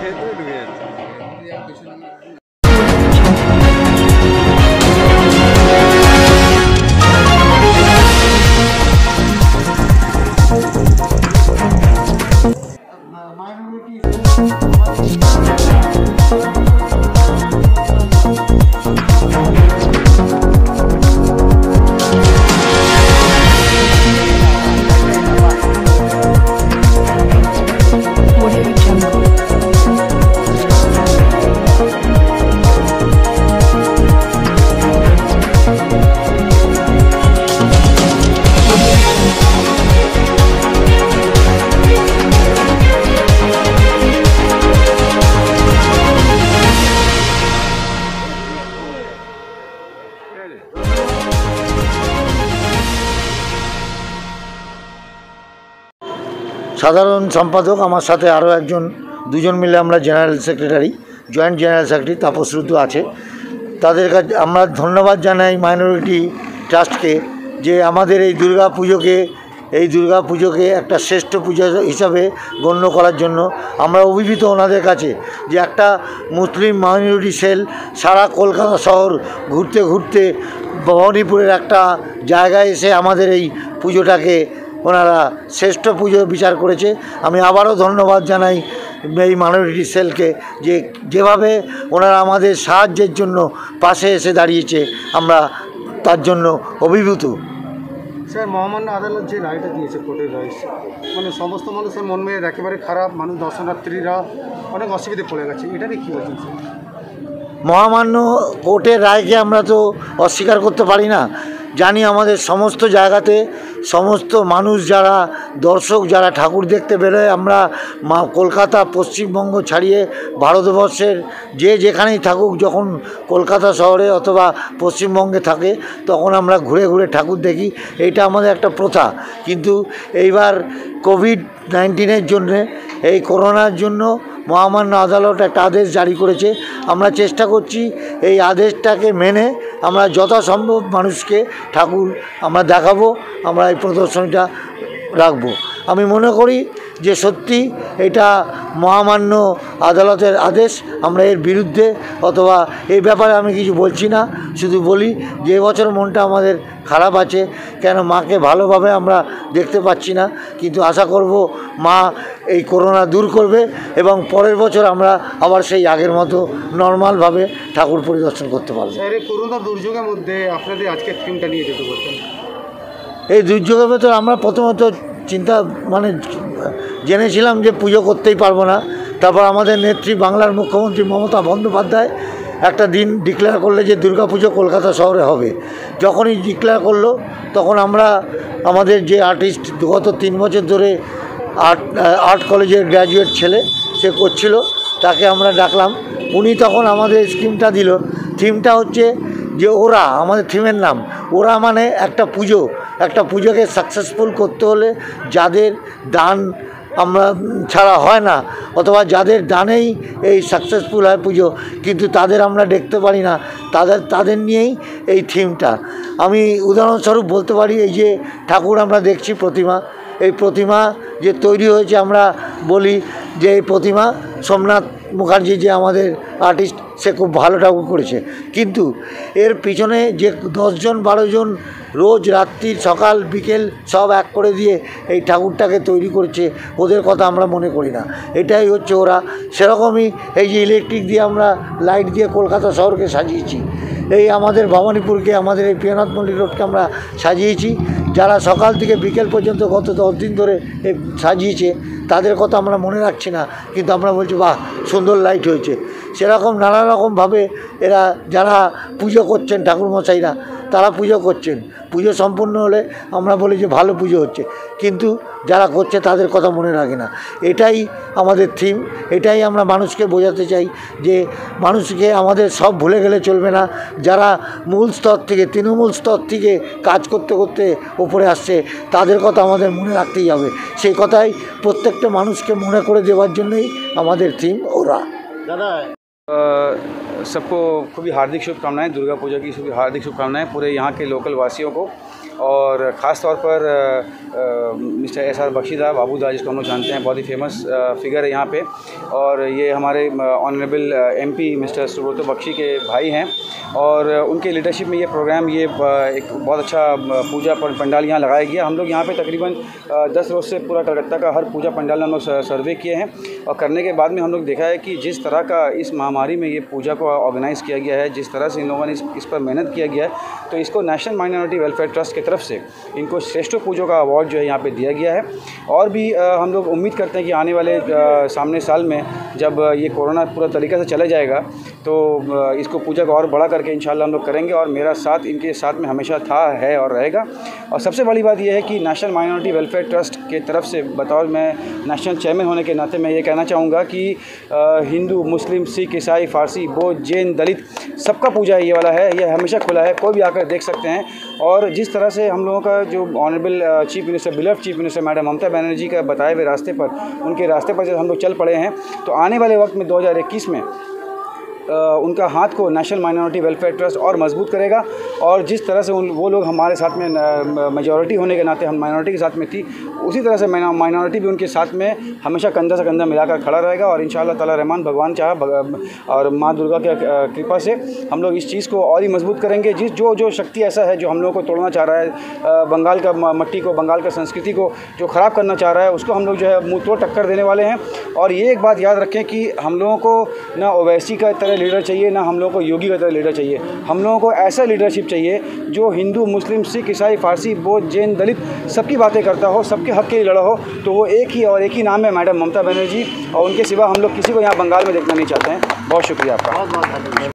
ভেতরে ঢুকে সাধারণ সম্পাদক, আমার সাথে আরও একজন, দুজন মিলে আমরা general secretary, joint general secretary Tapas Rudra আছে। তাদের কাছে, আমরা ধন্যবাদ জানাই মাইনরিটি ট্রাস্টকে যে আমাদের এই দুর্গা পুজোকে এই দুর্গা পুজোকে একটা শ্রেষ্ঠ পুজো হিসাবে গণ্য করার জন্য আমরা অভিভূত ওনাদের কাছে যে একটা মুসলিম মাইনরিটি সেল সারা কলকাতা শহর ঘুরতে ঘুরতে ভবানীপুরের একটা জায়গায় এসে আমাদের এই পুজোটাকে ওনারা শ্রেষ্ঠ পুজো বিচার করেছে। আমি আবারও ধন্যবাদ জানাই এই মাইনরিটি সেলকে যে যেভাবে ওনারা আমাদের সাহায্যের জন্য পাশে এসে দাঁড়িয়েছে, আমরা তার জন্য অভিভূত। স্যার, মহামান্য আদালত যে রায়টা দিয়েছে কোর্টের রায় মানে সমস্ত মানুষের মন মেয়ে একেবারে খারাপ, মানুষ দর্শনার্থীরা অনেক অসুবিধে পড়ে গেছে। এটা নিয়ে কী বলছেন মহামান্য কোর্টের রায়কে আমরা তো অস্বীকার করতে পারি না। জানি আমাদের সমস্ত জায়গাতে সমস্ত মানুষ যারা, দর্শক যারা ঠাকুর দেখতে বেরোয়, আমরা মা কলকাতা পশ্চিমবঙ্গ ছাড়িয়ে ভারতবর্ষের যে যেখানেই থাকুক, যখন কলকাতা শহরে অথবা পশ্চিমবঙ্গে থাকে, তখন আমরা ঘুরে ঘুরে ঠাকুর দেখি। এইটা আমাদের একটা প্রথা। কিন্তু এইবার কোভিড নাইন্টিনের জন্যে, এই করোনার জন্য মহামান্য আদালত একটা আদেশ জারি করেছে। আমরা চেষ্টা করছি এই আদেশটাকে মেনে আমরা যথাসম্ভব মানুষকে ঠাকুর আমরা দেখাবো, আমরা এই প্রদর্শনীটা রাখব। আমি মনে করি যে সত্যি এটা মহামান্য আদালতের আদেশ, আমরা এর বিরুদ্ধে অথবা এই ব্যাপারে আমি কিছু বলছি না, শুধু বলি যে বছর মনটা আমাদের খারাপ আছে, কেন মাকে ভালোভাবে আমরা দেখতে পাচ্ছি না, কিন্তু আশা করব মা এই করোনা দূর করবে এবং পরের বছর আমরা আবার সেই আগের মতো নর্মালভাবে ঠাকুর পরিদর্শন করতে পারব। করোনা দুর্যোগের মধ্যে আপনাদের আজকের থিমটা নিয়ে যেতে বলতেন। এই দুর্যোগের ভেতর আমরা প্রথমত চিন্তা মানে জেনেছিলাম যে পুজো করতেই পারব না। তারপর আমাদের নেত্রী বাংলার মুখ্যমন্ত্রী মমতা বন্দ্যোপাধ্যায় একটা দিন ডিক্লেয়ার করলে যে দুর্গা পুজো কলকাতা শহরে হবে। যখনই ডিক্লেয়ার করল তখন আমরা আমাদের যে আর্টিস্ট গত তিন বছর ধরে আর্ট আর্ট কলেজের গ্র্যাজুয়েট ছেলে, সে করছিল, তাকে আমরা ডাকলাম। উনি তখন আমাদের স্কিমটা দিল। থিমটা হচ্ছে যে ওরা, আমাদের থিমের নাম, ওরা মানে একটা পুজো। একটা পুজোকে সাকসেসফুল করতে হলে যাদের দান আমরা ছাড়া হয় না, অথবা যাদের দানেই এই সাকসেসফুল হয় পুজো, কিন্তু তাদের আমরা দেখতে পারি না, তাদের তাদের নিয়েই এই থিমটা আমি উদাহরণস্বরূপ বলতে পারি, এই যে ঠাকুর আমরা দেখছি প্রতিমা, এই প্রতিমা যে তৈরি হয়েছে, আমরা বলি যে এই প্রতিমা সোমনাথ মুখার্জি যে আমাদের আর্টিস্ট সে খুব ভালো ঠাকুর করেছে। কিন্তু এর পিছনে যে দশজন, বারোজন রোজ রাত্রি, সকাল, বিকেল সব এক করে দিয়ে এই ঠাকুরটাকে তৈরি করেছে, ওদের কথা আমরা মনে করি না। এটাই হচ্ছে ওরা। সেরকমই এই যে ইলেকট্রিক দিয়ে আমরা লাইট দিয়ে কলকাতা শহরকে সাজিয়েছি। এই আমাদের ভবানীপুরকে, আমাদের এই প্রিয়নাথ মন্ডি রোডকে আমরা সাজিয়েছি। যারা সকাল থেকে বিকেল পর্যন্ত গত দশ দিন ধরে সাজিয়েছে, তাদের কথা আমরা মনে রাখছি না, কিন্তু আমরা বলছি, বাহ, সুন্দর লাইট হয়েছে। সেরকম নানা রকমভাবে এরা, যারা পুজো করছেন ঠাকুরমশাইরা তারা পুজো করছেন। পুজো সম্পূর্ণ হলে আমরা বলি যে ভালো পুজো হচ্ছে। কিন্তু যারা করছে তাদের কথা মনে রাখে না। এটাই আমাদের থিম এটাই আমরা মানুষকে বোঝাতে চাই যে মানুষকে আমাদের সব ভুলে গেলে চলবে না। যারা মূল স্তর থেকে, তৃণমূল স্তর থেকে কাজ করতে করতে ওপরে আসছে, তাদের কথা আমাদের মনে রাখতেই হবে। সেই কথাই প্রত্যেকটা মানুষকে মনে করে দেওয়ার জন্যই আমাদের থিম ওরা। দাদা सबको खूबी हार्दिक शुभकामनाएँ, दुर्गा पूजा की सभी हार्दिक शुभकामनाएँ पूरे यहाँ के लोकल वासियों को। और ख़ास तौर पर मिस्टर एस आर बख्शीदा बाबूदा जिसको हम लोग जानते हैं, बहुत ही फ़ेमस फिगर है यहाँ पे। और ये हमारे honourable MP mister Subrata Bakshi के भाई हैं। और उनके लीडरशिप में ये प्रोग्राम ये एक बहुत अच्छा पूजा पंडाल यहाँ लगाया गया। हम लोग यहाँ पे तकरीबन दस रोज़ से पूरा कलकत्ता का हर पूजा पंडाल हम लोग सर्वे किए हैं। और करने के बाद में हम लोग देखा है कि जिस तरह का इस महामारी में ये पूजा को ऑर्गेनाइज़ किया गया है, जिस तरह से इन लोगों ने इस पर मेहनत किया गया है तो इसको नेशनल माइनॉरिटी वेलफेयर ट्रस्ट की तरफ़ से। इनको श्रेष्ठ पूजों का अवार्ड जो है यहाँ पे दिया गया है। और भी हम लोग उम्मीद करते हैं कि आने वाले सामने साल में जब ये कोरोना पूरा तरीके से चला जाएगा तो इसको पूजा को और बड़ा करके इन हम लोग करेंगे। और मेरा साथ इनके साथ में हमेशा था, है और रहेगा। और सबसे बड़ी बात यह है कि नेशनल माइनॉरिटी वेलफेयर ट्रस्ट के तरफ़ से बतौर मैं नेशनल चेयरमैन होने के नाते मैं ये कहना चाहूँगा कि हिंदू, मुस्लिम, सिख, ईसाई, फारसी, बौद्ध, जैन, दलित सबका पूजा ये वाला है। ये हमेशा खुला है, कोई भी आकर देख सकते हैं। और जिस तरह से हम लोगों का जो honourable chief minister बिलव chief minister madam Mamata Banerjee का बताए हुए रास्ते पर, उनके रास्ते पर जब हम लोग चल पड़े हैं तो आने वाले वक्त में 2021 में उनका हाथ को नेशनल माइनॉरिटी वेलफेयर ट्रस्ट और मज़बूत करेगा। और जिस तरह से उन, वो लोग हमारे साथ में मेजॉरिटी होने के नाते हम माइनॉरिटी के साथ में थी, उसी तरह से माइनॉरिटी भी उनके साथ में हमेशा कंधा से कंधा मिलाकर खड़ा रहेगा और इन ताला रहमान, भगवान चाह और माँ दुर्गा के कृपा से हम लोग इस चीज़ को और ही मज़बूत करेंगे। जिस, जो जो शक्ति ऐसा है जो हम लोग को तोड़ना चाह रहा है बंगाल का मट्टी को, बंगाल का संस्कृति को जो ख़राब करना चाह रहा है, उसको हम लोग जो है मुँह तोड़ टक्कर देने वाले हैं। और ये एक बात याद रखें कि हम लोगों को ना ओवैसी का तरह लीडर चाहिए, ना हम लोगों को योगी का तरह लीडर चाहिए। हम लोगों को ऐसा लीडरशिप चाहिए जो हिंदू, मुस्लिम, सिख, ईसाई, फारसी, बौद्ध, जैन, दलित सबकी बातें करता हो, सबके हक के लिए लड़ा हो तो वो एक ही और एक ही नाम है मैडम ममता बनर्जी और उनके सिवा हम लोग किसी को यहाँ बंगाल में देखना नहीं चाहते हैं। बहुत शुक्रिया आपका। बहुत बहुत